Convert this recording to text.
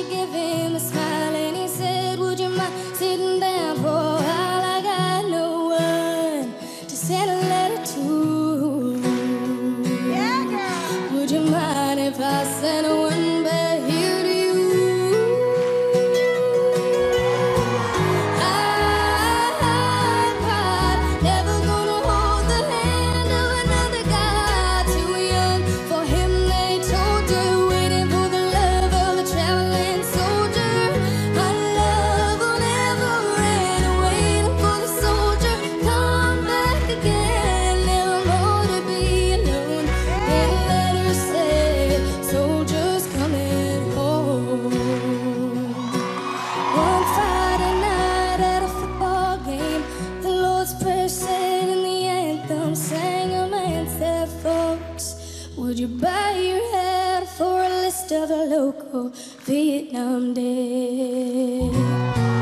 him a smile and he said, Would you mind sitting down for a while? I got no one to send a letter to. Yeah, girl. Would you mind if I sent one Would you buy your head for a list of a local Vietnam Day?